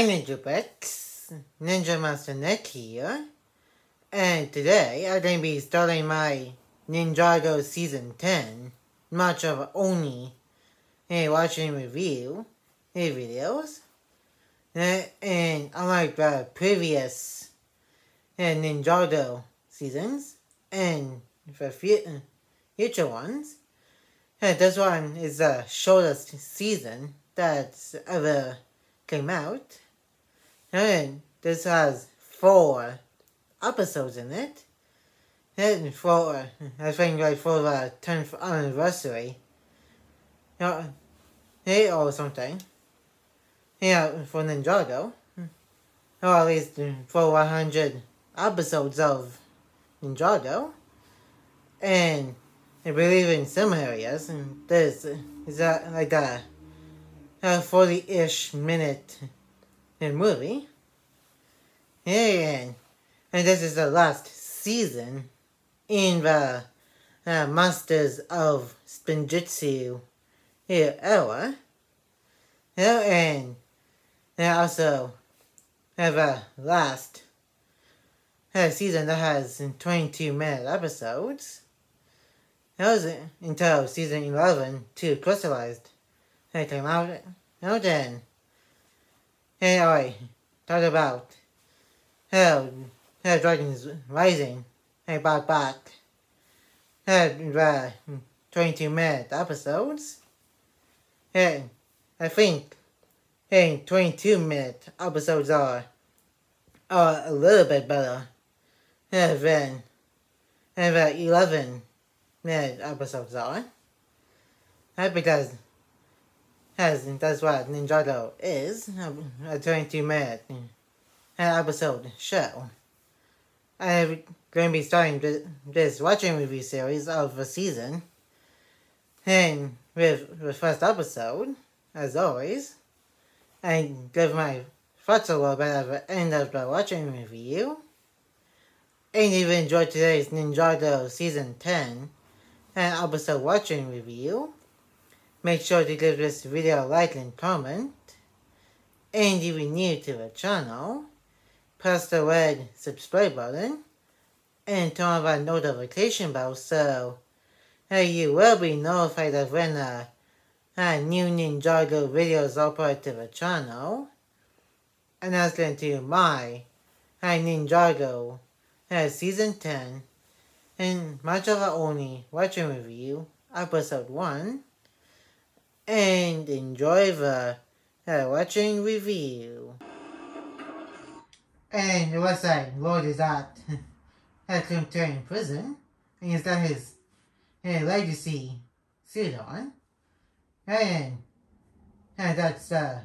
Hi Ninja Bricks, Ninja Master Nick here, and today I'm going to be starting my Ninjago Season 10 March of Oni. A watching review a videos, and, and unlike the previous uh, Ninjago seasons and the future ones, uh, this one is the shortest season that's ever came out. And this has four episodes in it. And for, I think like for the 10th anniversary. Know, or something. Yeah, for Ninjago. Or at least for 100 episodes of Ninjago. And I believe in some areas, and this is that like a a 40-ish minute movie. And, and this is the last season in the uh, Masters of Spinjitzu era. And, and also have a last uh, season that has 22 minute episodes. That was until season 11 to crystallized. I came out, out then. Anyway, talk about how, how Dragons Rising I brought back had uh, 22 minute episodes. And I think hey, 22 minute episodes are, are a little bit better than, than the 11 minute episodes are. That's because as that's what Ninjago is, a 22 minute an episode show. I'm going to be starting this watching review series of the season, and with the first episode, as always, I give my thoughts a little bit at the end of the watching review. And if you enjoyed today's Ninjago Season 10 and episode watching review, Make sure to give this video a like and comment. And if you're new to the channel, press the red subscribe button and turn on the notification bell so uh, you will be notified of when a, a new Ninjago video is uploaded to the channel. And that's going to my uh, Ninjago uh, Season 10 and Majora Oni Watching Review Episode 1 and enjoy the uh, watching review. And what's that Lloyd is at at Clinton prison, and he's got his, his legacy suit on, and that's the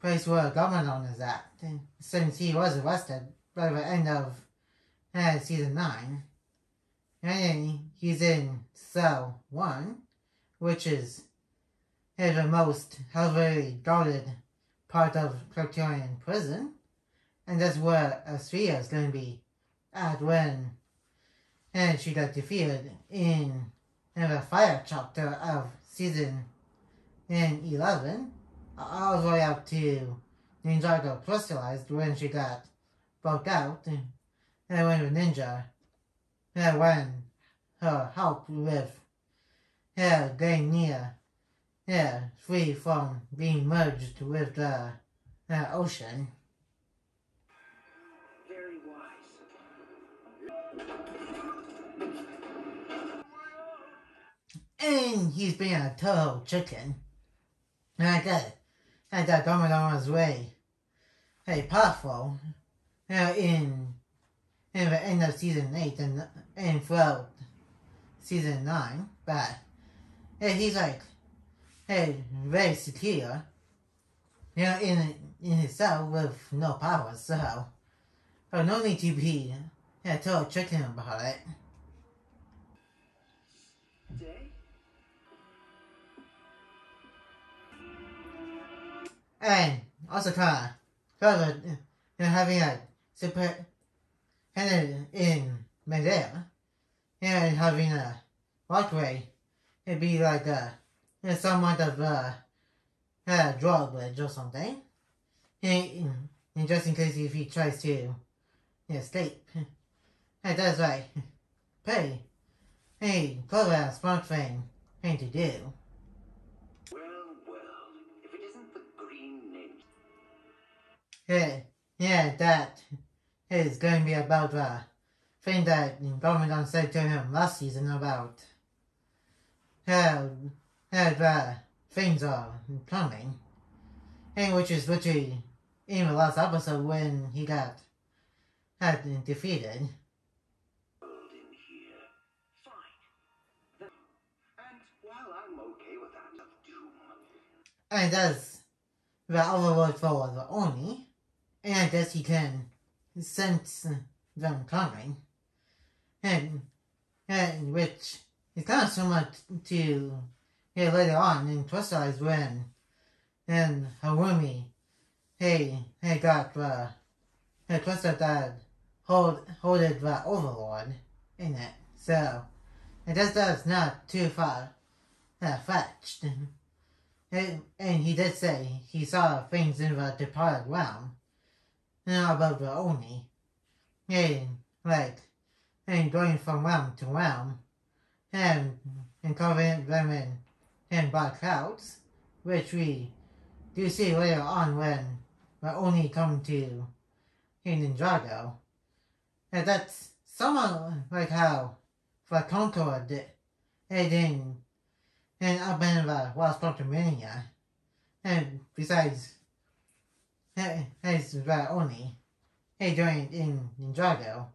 place where Garmadon is at, since he was arrested by the end of uh, season 9, and he's in cell 1, which is is the most heavily guarded part of Kryptarium prison, and that's where Aspheera is going to be at when and she got defeated in, in the fire chapter of season in 11, all the way up to Ninjago crystallized when she got broke out and, when the ninja and when her help with her getting near yeah, free from being merged with the uh, ocean. Very wise. And he's being a total chicken. And I get and that Garmadon way very powerful know, in in the end of season eight and and throughout season nine, but yeah, he's like hey, very secure, you know, in in itself with no power, so. But no need to be yeah, tell chicken about it. And also of further, you know, having a super kind in midair, and having a walkway, it'd be like a yeah, somewhat of uh, a, a drawbridge or something. And, and just in case if he tries to escape. Hey, that's right. Pay. Hey, clever smart thing. Thing to do. Well, well, if it isn't the Green Ninja. Yeah, yeah, that is going to be about the thing that Garmadon said to him last season about how, how the things are coming. And which is literally in the last episode when he got had defeated. world in here. Fine. Then, and while I'm okay with that of doom, And that's the overlord for the Oni. And I guess he can sense them coming. And, and which is kind of similar to yeah, later on in Twist Eyes when and Harumi hey hey got the hey Twisted that hold holded the overlord in it. So it just does not too far uh, fetched. And, and he did say he saw things in the departed realm. Not about the Oni. And, like, and going from realm to realm. And, and covering them in, in black clouds. Which we do see later on when the Oni come to in Ninjago. And that's somewhat like how the Conqueror did. And in and up in the Lost Mania. And besides, eh, as the Oni, he joined in Ninjago.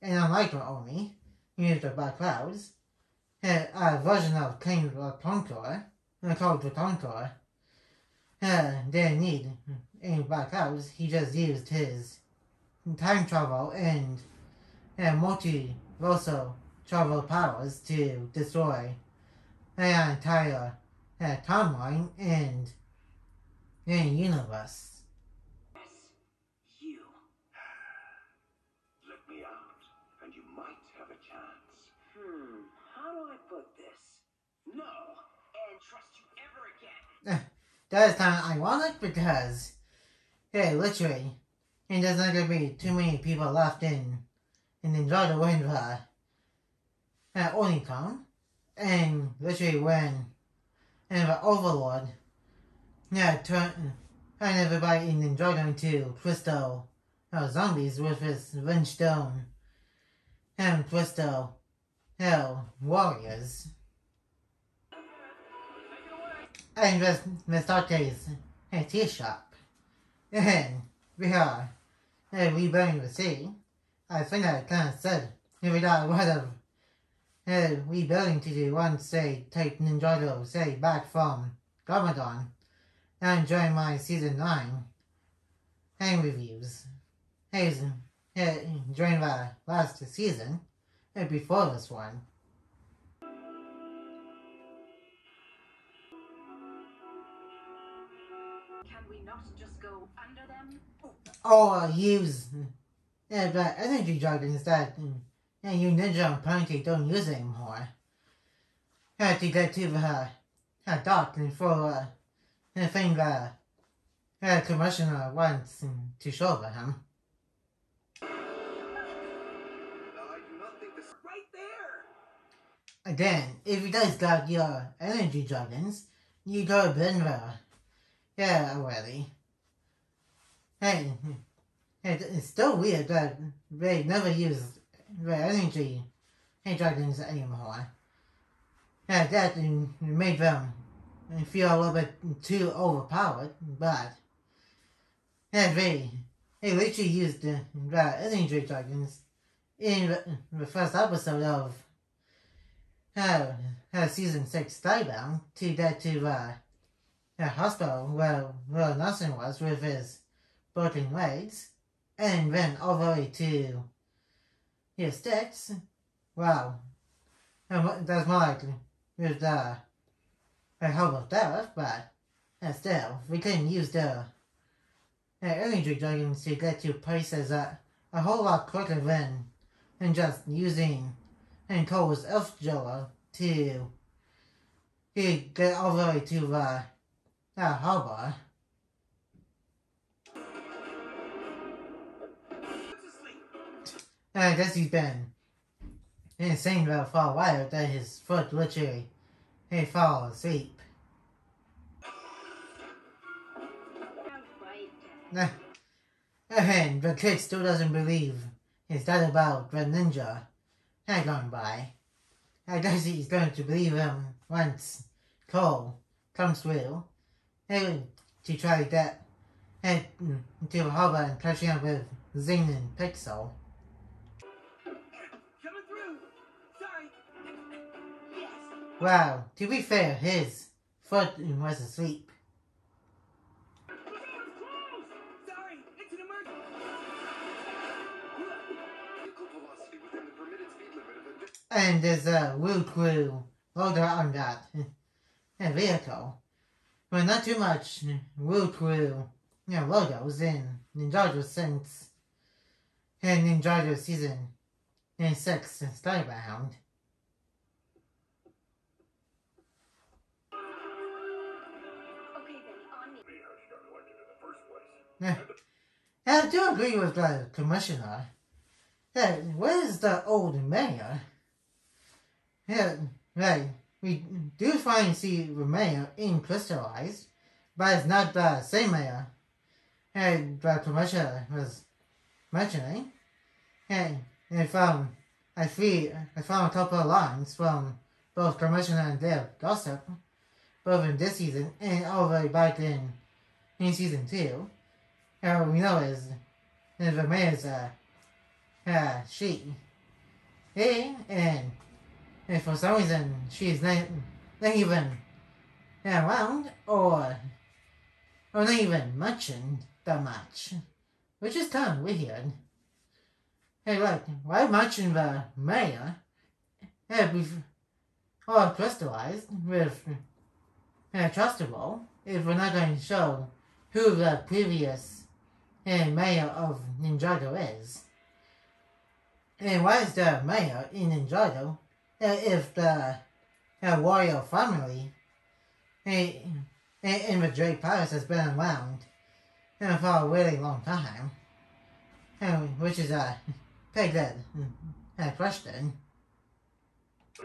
And unlike Oni, used Black Clouds, a version of King the Conqueror, called the Conqueror, uh, didn't need any Black he just used his time travel and uh, multiversal travel powers to destroy the entire uh, timeline and and universe. yes, you. Let me out, and you might have a chance. Hmm, how do I put this? No, and ever again. That is kind of ironic because, yeah, literally, and there's not gonna be too many people left in in when the wind, uh, Oni come, and literally when and the Overlord, yeah, turn turn everybody in Ninjago into crystal uh, zombies with his Revenge Stone and crystal hell warriors. And with Miss Arte's tea shop. And we are uh, rebuilding the city. I think I kind of said we got a lot of uh, rebuilding to do once they take Ninjago, say, back from Garmadon and join my season 9 hang reviews. Hey, uh, during the last season, uh, before this one. Can we not just go under them? or uh, use yeah, the energy dragons that mm, yeah, you ninja and Ponytail don't use anymore. Had to get to the uh, dock and for uh, the thing the uh, commissioner wants to show for him. I do not think this. Right there! Again, if you guys got your energy dragons, you go been there. Yeah, already. Hey, it's still weird that they never use the energy dragons anymore. Yeah, that made them feel a little bit too overpowered, but yeah, they, they literally used the, the energy dragons in the, the first episode of uh, uh, season 6 Skybound to get to uh, the hospital where, where Nelson was with his broken legs, and then all the way to his sticks. Wow. That's more like with the, the help of death, but uh, still, we couldn't use the uh, energy dragons to get to places that a whole lot quicker than, than just using and Cole's Elf Jella to, to get all the way to the yeah, how about? I guess he's been insane about for a while that his foot literally he falls asleep. Nah, and the kid still doesn't believe his dad about the ninja had gone by. I guess he's going to believe him once Cole comes through and to try to head into the harbor and catching up with Zane and Pixal. Coming through. Sorry. Yes. Wow, to be fair, his foot was asleep. Sorry, it's an emergency. Vehicle velocity within the permitted speed limit of a And there's a Woo Crew loader on that vehicle. But not too much Woo Crew you know, was in Ninjago since and Ninjago season and six Skybound. Okay then, on me. Yeah. I do agree with the commissioner. Yeah, where's the old mayor? Yeah, right. We do finally see mayor in crystallized, but it's not the same mayor. And the commissioner was mentioning. And I found I see I found a couple of lines from both commissioner and Gayle Gossip, both in this season and all the way back in in season two. And what we know is that the mayor's uh, uh, she. Hey, and, and for some reason she's not, not even around or or not even mentioned that much, which is kind of weird. Hey, like, why mention the mayor? Hey, we've all crystallized with uh, trustable if we're not going to show who the previous uh, mayor of Ninjago is. And why is the mayor in Ninjago if the uh, warrior family in the Drake Palace has been around for a really long time? Uh, which is a pretty good uh, question. I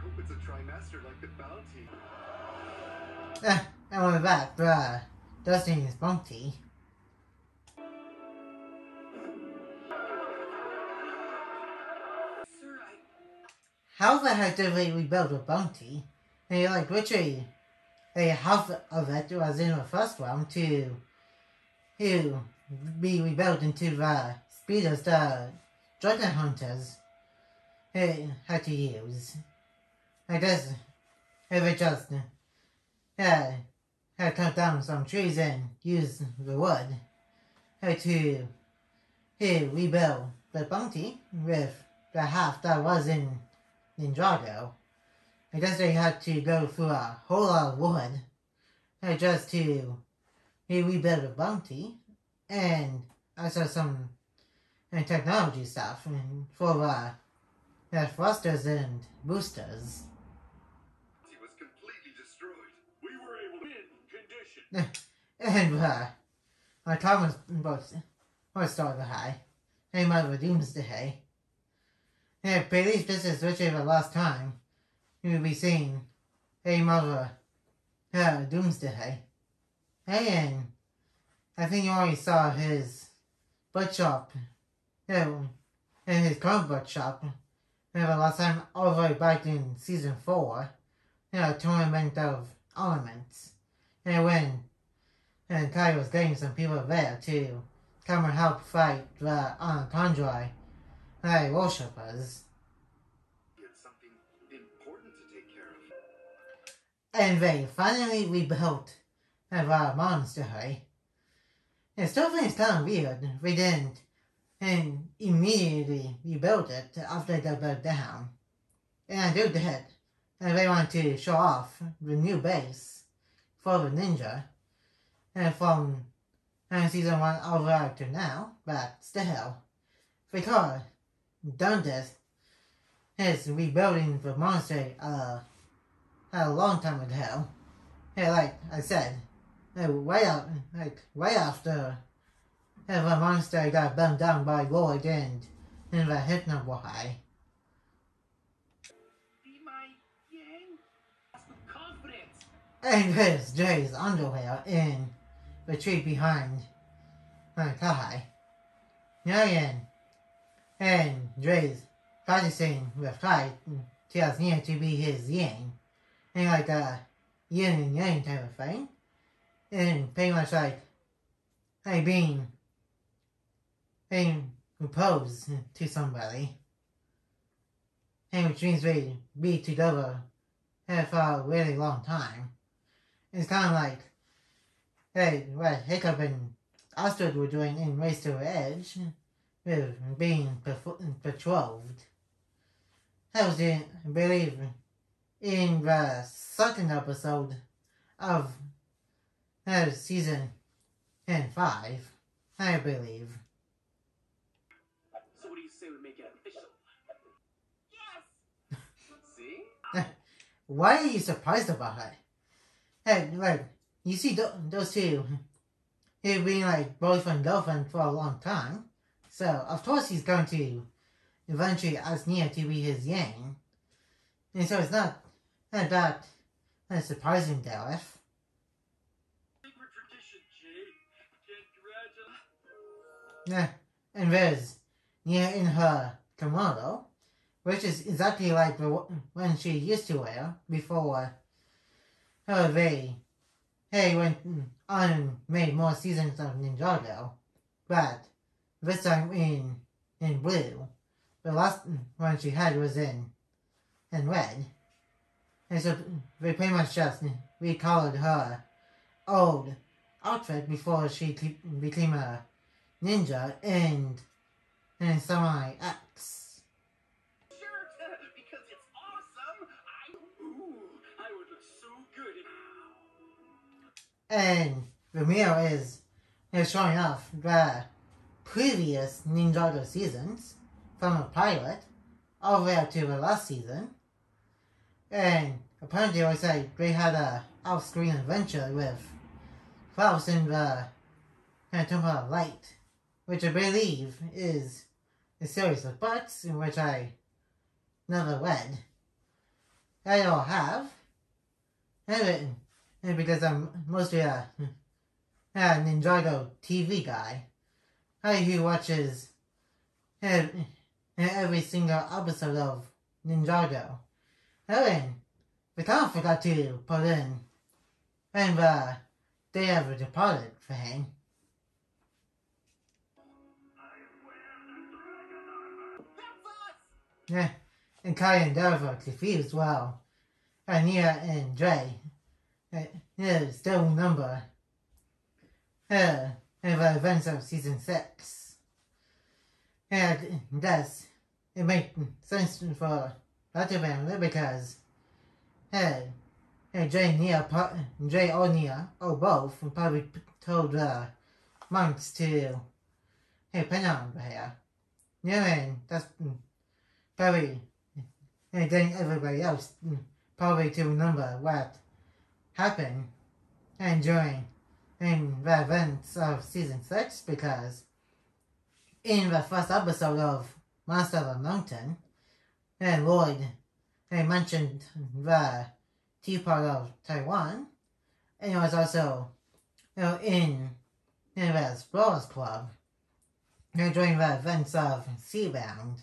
hope it's a trimester like the bounty. Uh, and we're back for uh, Destiny's Bounty. How the heck did we rebuild a bounty? And you're like, literally, a half of it was in the first one to, to be rebuilt into the speeders the dragon hunters uh, had to use. I guess if it just uh, had cut down some trees and use the wood uh, to uh, rebuild the bounty with the half that was in Ninjago. I guess they had to go through a whole lot of wood uh, just to uh, rebuild a bounty and also some uh, technology stuff and for uh, uh, thrusters and boosters. He was completely destroyed. We were able to in condition. And uh, our Thomas both was started high. Hey, Mother Doomsday. And I believe this is literally the last time you will be seeing Hey Mother uh, Doomsday. Hey and I think you already saw his butt shop. Yeah, in his comic book shop. The last time all the way back in season four. You know, tournament of elements. And when and Kai was getting some people there to come and help fight the uh. He had something important to take care of. And they finally rebuilt the monastery. And still think it's kind of weird they didn't and immediately rebuild it after they burnt down. And I do that. And they want to show off the new base for the ninja. And from uh, season 1 all the way to now, but still, because done this is rebuilding the monastery uh, a long time ago. And like I said, way out, like way after the monastery got burned down by Lord and, and the Hypnobrai. Be my yang. That's with confidence. And there's Jay's underwear in the tree behind my Kai. Marion and Dre's practicing with Kai tells Nya to be his yang. And like a yin and yang type of thing. And pretty much like like being being proposed to somebody. And which means they be together for a really long time. It's kind of like hey, what Hiccup and Astrid were doing in Race to the Edge being befo- betrothed. That was in, I believe, in the second episode of uh, season and five, I believe. So what do you say we make it official? Yes! See? Why are you surprised about it? Hey, like, you see th- those two, they've been like boyfriend girlfriend for a long time, so of course he's going to eventually ask Nya to be his yang, and so it's not not that that surprising, Dareth. Sacred tradition, Jay. Congratulations. Yeah, and there's Nya in her kimono, which is exactly like the one- one she used to wear before her they hey went on and made more seasons of Ninjago, but this time in in blue. The last one she had was in in red, and so they pretty much just recolored her old outfit before she became a ninja and and samurai X. Sure, because it's awesome. I Ooh, I would look so good in. And the mirror is is showing off the previous Ninjago seasons from a pilot all the way up to the last season. And apparently, I said, they had a off-screen adventure with Faust in the Temple of Light, which I believe is a series of books in which I never read. I don't have. And, because I'm mostly a, hmm, a Ninjago TV guy, I who watches every, single episode of Ninjago. We kind of forgot to put in and the Day of the Departed thing. Yeah, and Kai and Dove are confused. Well, And Ania and Dre, uh, yeah, still remember uh, the events of season six. And thus, it makes sense for that family because uh, uh, Dre and Nya, pro- Dre or both, probably told the monks to hey, pin on here. Yeah, and that's mm, probably and getting everybody else mm, probably to remember what happened and during in the events of season six because in the first episode of Master of the Mountain, and Lloyd they mentioned the tea teapot of Tyrahn, and it was also you know, in in the Explorers Club know, during the events of Seabound.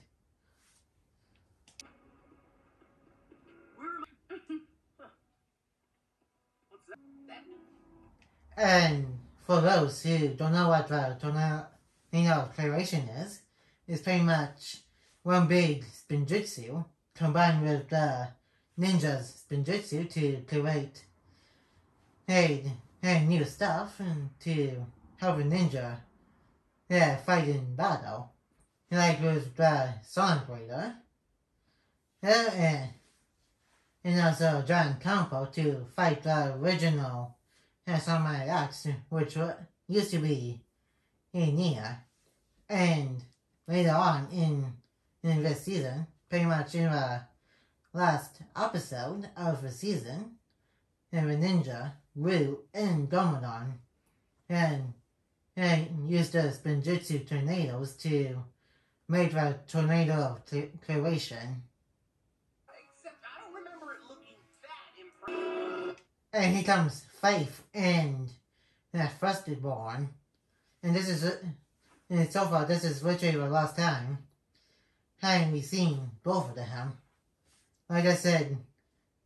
And for those who don't know what the tornado creation is, it's pretty much one big spinjitzu combined with the ninja's spinjitzu to create hey, hey, new stuff and to help a ninja yeah, fight in battle. Like with the Sonic Raider. Yeah, and, and also Giant Combo to fight the original yeah, my X, which used to be in Nya. And later on in in this season, pretty much in the last episode of the season, and the ninja, Ryu, and Garmadon, and and use the Spinjitzu tornadoes to make the tornado cre- creation. Except I don't remember it looking that impressive. And he comes Faith and uh, Frosted Born. And this is, and so far, this is literally the last time having we seen both of them. Like I said,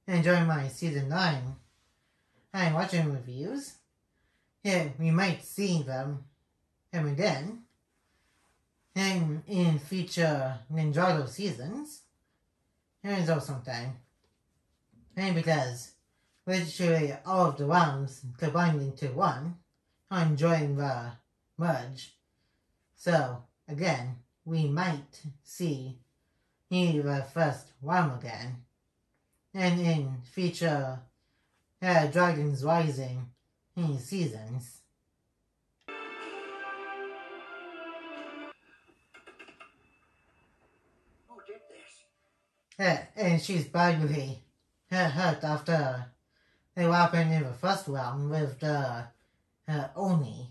enjoying my season 9, I'm watching reviews. Yeah, we might see them him again. And in future Ninjago seasons. Here's also something. And because literally all of the realms combined into one, I'm enjoying the merge. So, again, we might see the first realm again. And in future uh, Dragons Rising in seasons. Who did this? Uh, and she's badly hurt after they happened in the first round with the uh, Oni.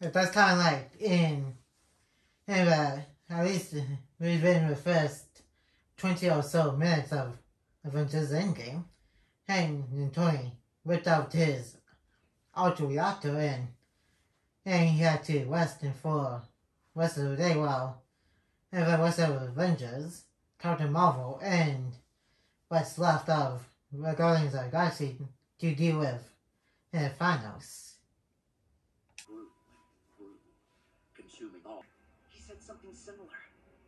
That's kind of like in, in the, at least within the first 20 or so minutes of Avengers Endgame, and Tony whipped out his auto reactor and, and he had to rest for the rest of the day while and the rest of the Avengers, Captain Marvel, and what's left of the Guardians of the Galaxy to deal with uh, Thanos. Groot went through, consuming all. He said something similar.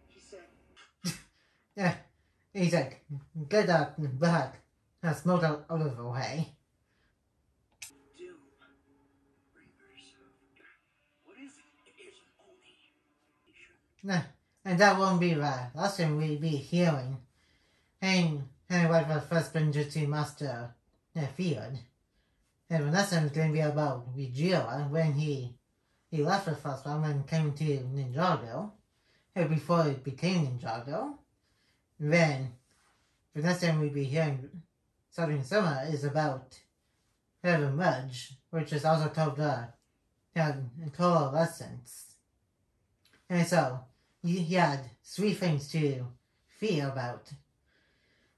He said, Yeah, he's like, get that back and smoke out, out of the way. Doom. Bringers of. What is it? It isn't only. Nah, and that won't be right. last time we'll be hearing. And, and what the first Spinjitzu Master uh, feared. And the next is going to be about and when he he left the first one and came to Ninjago. And before it became Ninjago. Then, the next time we'll be hearing something similar is about uh, the merge, which is also called the uh, coalescence. And so, he had three things to fear about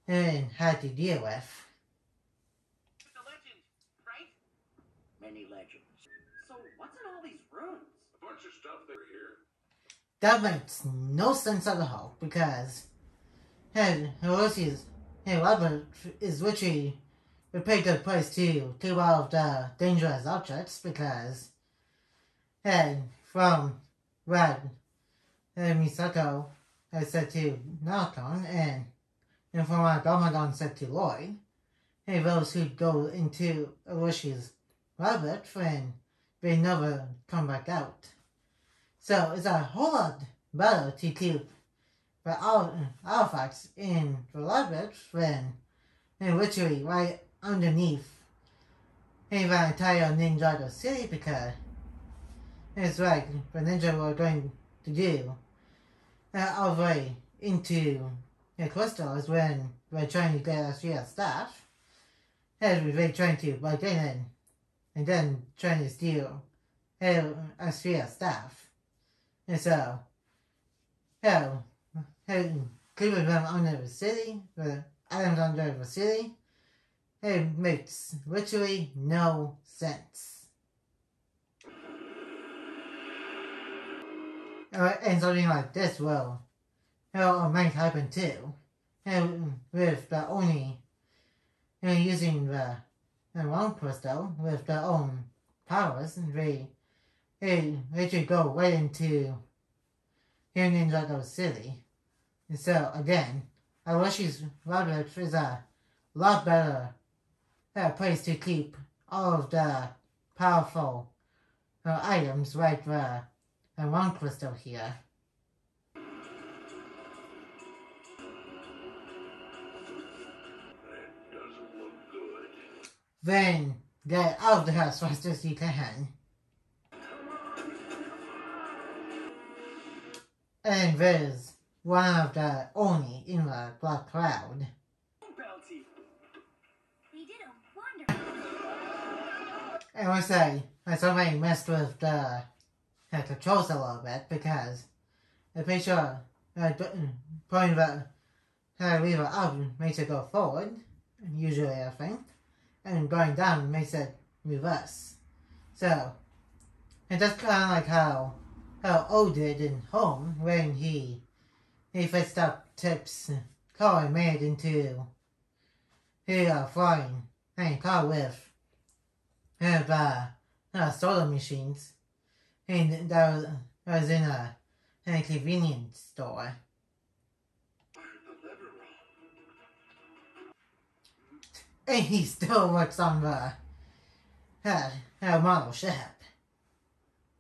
and had to deal with. The legend, right? Many legends. So what's in all these rooms? A bunch of stuff that were here. That makes no sense at all because hey, Hiroshi's hey, Robert is literally a pretty good place to take all of the dangerous objects because hey, from what uh, Misako has said to Narcon and and from what said to Lloyd, hey, those who go into Hiroshi's Robert when they never come back out. So it's a whole lot better to keep the ar- artifacts in the library than and literally right underneath in the entire Ninjago city because it's like the ninja were going to do uh, the way into the crystals when we're trying to get Astria staff and we're trying to break in and then trying to steal uh, Astria staff. And so, hell, hey, keeping them under the city, the items under the city, it makes literally no sense. Uh, and something like this will, will might happen too. And with the only, and using the, the wrong crystal with their own powers, they they they should go right into here Ninjago City. And so again, I wish his Robert is a lot better uh, place to keep all of the powerful uh, items right my monk was still here. Then get out of the house fast as you can. And there's one of the Oni in the black cloud. And I say, I somebody messed with the the controls a little bit because I'm pretty sure uh, putting the uh, lever up makes it go forward, usually I think, and going down makes it reverse. So, and that's kind of like how how O did in Home when he he fixed up Tip's car and made it into a uh, flying and car with have uh, uh, solar machines, and that was, that was in a, in a convenience store. And he still works on the uh, uh, model ship.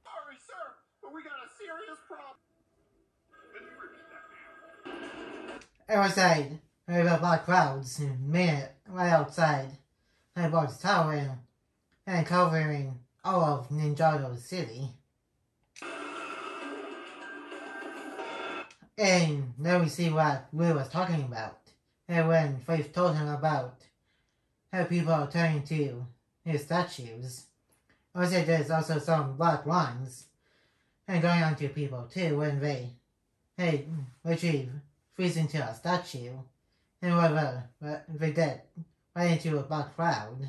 Sorry, sir, but we got a serious problem. Can you repeat that, ma'am? outside over black clouds minute right outside Hyborg's tower and, and covering all of Ninjago City. And now we see what Will was talking about. And when Faith told him about how people are turning to his statues. Also there's also some black lines and going on to people too when they hey retrieve freeze into a statue, and whatever, they did, right into a black cloud.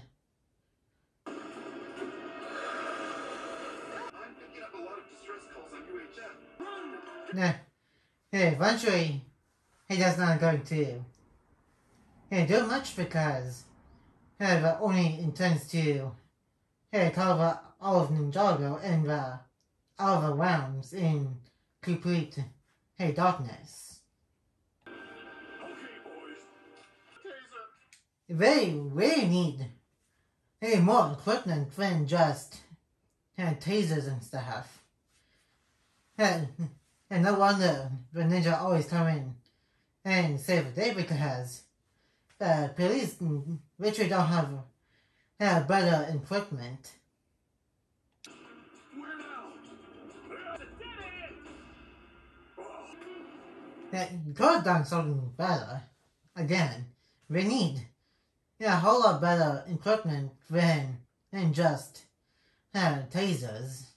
I'm picking up a lot of distress calls on UHF. Nah, eventually, he does not go to hey, do much because he only intends to hey, cover all of Ninjago and uh, all the realms in complete hey, darkness. Okay. They really need hey, more equipment than just hey, tasers and stuff. And, and no wonder the ninja always come in and save the day because the police literally don't have uh, better equipment. That could have done something better. Again, we need a whole lot better equipment than, than just uh, tasers.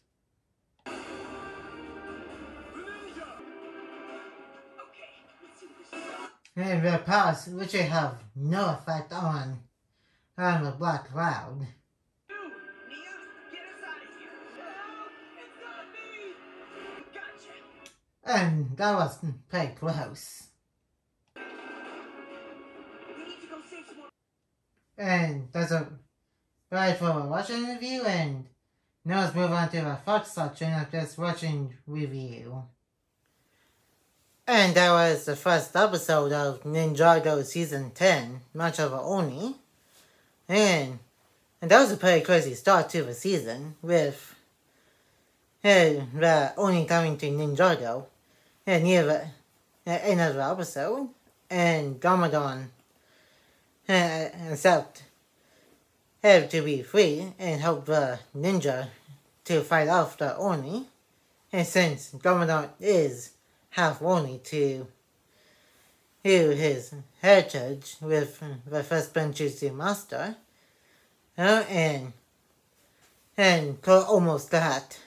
And their powers literally have no effect on, on the black cloud. Dude, Nya, get us out of here. Help! It's not me! Gotcha. And that was pretty close. We need to go save some more. And that's a right for a watching review and now let's move on to the Fox section of this watching review. And that was the first episode of Ninjago Season 10, March of a Oni. And, and that was a pretty crazy start to the season, with uh, the Oni coming to Ninjago uh, near the uh, end of the episode, and Garmadon uh, accept have to be free and help the ninja to fight off the Oni. And since Garmadon is half Oni to heal his heritage with the first Spinjitzu master, uh, and and almost got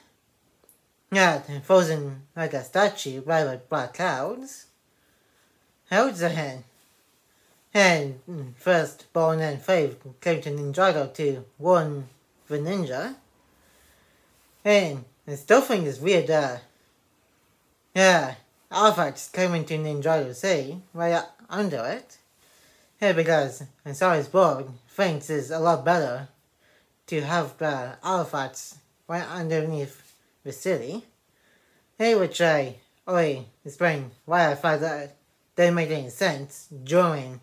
got frozen like a statue by the black clouds. How's the hand? And mm, first, Born and Faith came to Ninjago to warn the ninja. And I still think it's weird that, yeah, artifacts came into Ninjago City right u- under it. Yeah, because board thinks it's a lot better to have the artifacts right underneath the city. Hey, which I already explained why I thought that didn't make any sense during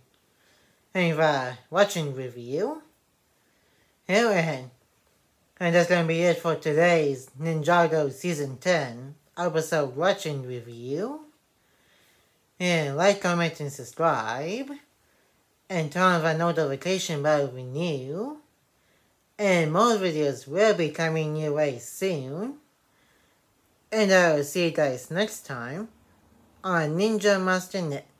and uh, watching review. Anyway, and that's gonna be it for today's Ninjago Season 10 episode watching review. And like, comment, and subscribe. And turn on the notification bell when new. And more videos will be coming your way soon. And I will see you guys next time on Ninja Master Nick.